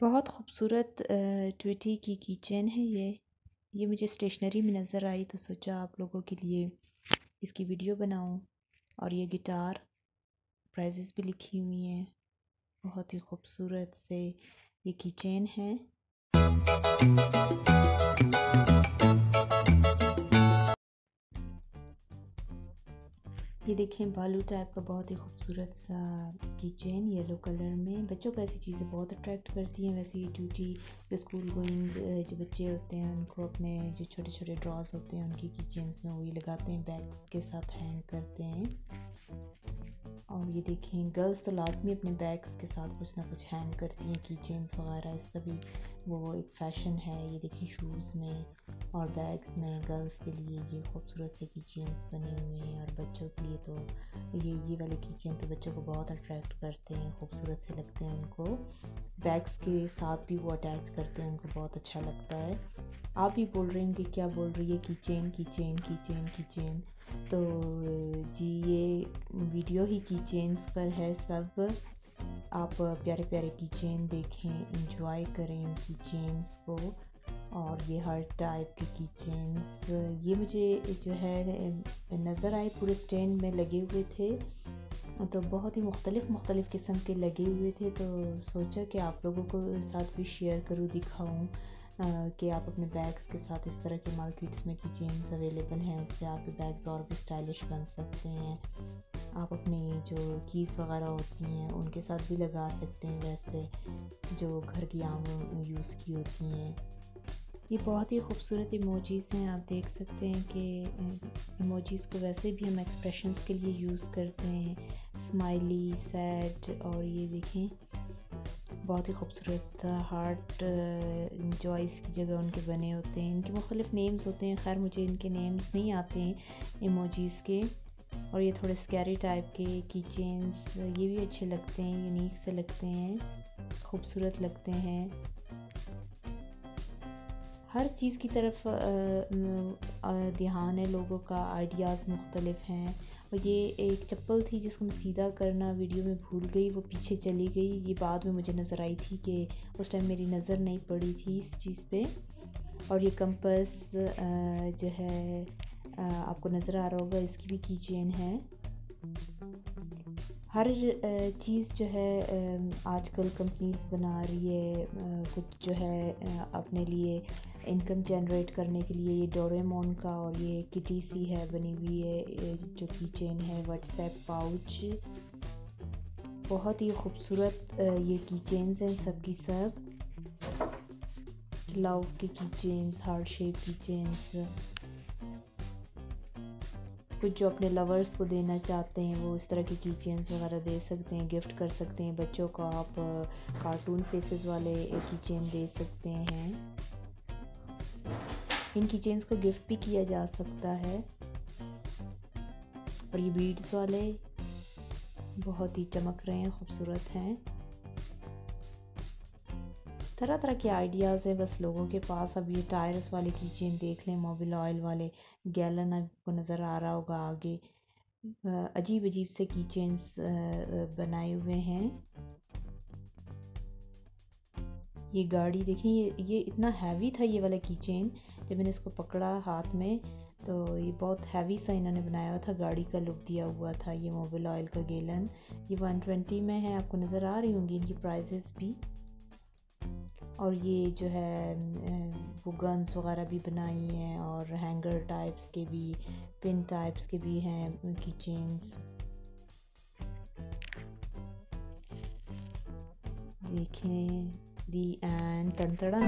بہت خوبصورت ٹویٹی کی کی چین ہے یہ۔ یہ مجھے اسٹیشنری میں نظر آئی تو سوچا آپ لوگوں کے لیے اس کی ویڈیو بناؤں اور یہ گٹار پرائزز بھی لکھی ہوئی ہیں۔ بہت ہی خوبصورت سے یہ کی چین ہے یہ دیکھیں بالو ٹائپ کا بہت ہی خوبصورت سا کی چین یلو کلر میں۔ بچوں کو ایسی چیزیں بہت اٹریکٹ کرتی ہیں۔ ویسے یہ ڈیوٹی جو اسکول گوئنگ جو بچے ہوتے ہیں، ان کو اپنے جو چھوٹے چھوٹے ڈراز ہوتے ہیں، ان کی کی چینس میں وہی لگاتے ہیں بیگ کے ساتھ ہینگ کرتے ہیں۔ اور یہ دیکھیں گرلس تو لازمی اپنے بیگس کے ساتھ کچھ نہ کچھ ہینگ کرتی ہیں کی چینس وغیرہ، اس کا بھی وہ ایک فیشن ہے۔ یہ دیکھیں شوز میں اور بیگس میں گرلس کے لیے یہ خوبصورت سے کی چینس بنے ہوئے ہیں۔ اور بچوں کے لیے تو یہ یہ والے کی چین تو بچوں کو بہت اٹریکٹ کرتے ہیں، خوبصورت سے لگتے ہیں ان کو۔ بیگس کے ساتھ بھی وہ اٹیچ کرتے ہیں، ان کو بہت اچھا لگتا ہے۔ آپ بھی بول رہے ہیں کہ کیا بول رہی ہے کی چین کی چین کی چین کی چین تو جی یہ ویڈیو ہی کی چینس پر ہے سب۔ آپ پیارے پیارے کی چین دیکھیں انجوائے کریں ان کی چینس کو۔ اور یہ ہر ٹائپ کی کی چینس یہ مجھے جو ہے، نظر آئے پورے اسٹینڈ میں لگے ہوئے تھے۔ تو بہت ہی مختلف مختلف قسم کے لگے ہوئے تھے۔ تو سوچا کہ آپ لوگوں کو ساتھ بھی شیئر کروں، دکھاؤں کہ آپ اپنے بیگس کے ساتھ اس طرح کے مارکیٹس میں کی چینس اویلیبل ہیں۔ اس سے آپ کے بیگز اور بھی اسٹائلش بن سکتے ہیں۔ آپ اپنی جو کیز وغیرہ ہوتی ہیں، ان کے ساتھ بھی لگا سکتے ہیں ویسے جو گھر کی عام یوز کی ہوتی ہیں۔ یہ بہت ہی خوبصورت ایموجیز ہیں۔ آپ دیکھ سکتے ہیں کہ ایموجیز کو ویسے بھی ہم ایکسپریشنس کے لیے یوز کرتے ہیں۔ اسمائلی سیڈ اور یہ دیکھیں۔ بہت ہی خوبصورت ہارٹ جوائس کی جگہ ان کے بنے ہوتے ہیں۔ ان کے مختلف نیمز ہوتے ہیں۔ خیر، مجھے ان کے نیمز نہیں آتے ہیں ایموجیز کے۔ اور یہ تھوڑے اسکیری ٹائپ کے کی چینس یہ بھی اچھے لگتے ہیں یونیک سے لگتے ہیں، خوبصورت لگتے ہیں۔ ہر چیز کی طرف دھیان ہے، لوگوں کا آئیڈیاز مختلف ہیں۔ اور یہ ایک چپل تھی جس کو میں سیدھا کرنا ویڈیو میں بھول گئی، وہ پیچھے چلی گئی۔ یہ بعد میں مجھے نظر آئی تھی کہ اس ٹائم میری نظر نہیں پڑی تھی اس چیز پہ۔ اور یہ کمپس جو ہے آپ کو نظر آ رہا ہوگا، اس کی بھی کی چین ہے۔ ہر چیز جو ہے آج کل کمپنیز بنا رہی ہے کچھ جو ہے اپنے لیے انکم جنریٹ کرنے کے لیے، یہ ڈوریمون کا اور یہ کٹی سی ہے، بنی ہوئی ہے جو کی چین ہے واٹس ایپ پاؤچ۔ بہت ہی خوبصورت یہ کی چینز ہیں سب کی سب۔ لو کی key chains heart shape key chains. کچھ جو اپنے لورز کو دینا چاہتے ہیں، وہ اس طرح کی کی چینس وغیرہ دے سکتے ہیں گفٹ کر سکتے ہیں۔ بچوں کو آپ کارٹون فیسز والے کی چین دے سکتے ہیں۔ ان کی چینس کو گفٹ بھی کیا جا سکتا ہے۔ اور یہ بیڈز والے بہت ہی چمک رہے ہیں، خوبصورت ہیں۔ طرح طرح کے آئیڈیاز ہیں۔ بس لوگوں کے پاس اب یہ ٹائرس والے کی چین دیکھ لیں موبل آئل والے گیلن آپ کو نظر آ رہا ہوگا آگے۔ عجیب عجیب سے کیچینس بنائے ہوئے ہیں۔ یہ گاڑی دیکھیں، یہ اتنا ہیوی تھا یہ والا کی چین جب میں نے اس کو پکڑا ہاتھ میں، تو یہ بہت ہیوی سا انہوں نے بنایا ہوا تھا۔ گاڑی کا لک دیا ہوا تھا یہ موبل آئل کا گیلن۔ یہ ون ٹوینٹی میں ہے، آپ کو نظر آ رہی ہوں گی ان کی پرائزز بھی۔ اور یہ جو ہے وہ گنز وغیرہ بھی بنائی ہیں اور ہینگر ٹائپس کے بھی پن ٹائپس کے بھی ہیں کی چینس دیکھیں دی اینڈ ٹنتڑا